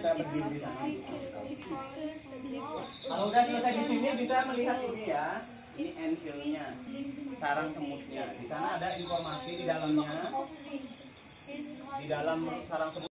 berdiri di sana. Kalau udah selesai di sini bisa melihat ini ya. Ini anvilnya, sarang semutnya. Di sana ada informasi di dalamnya. Di dalam sarang semut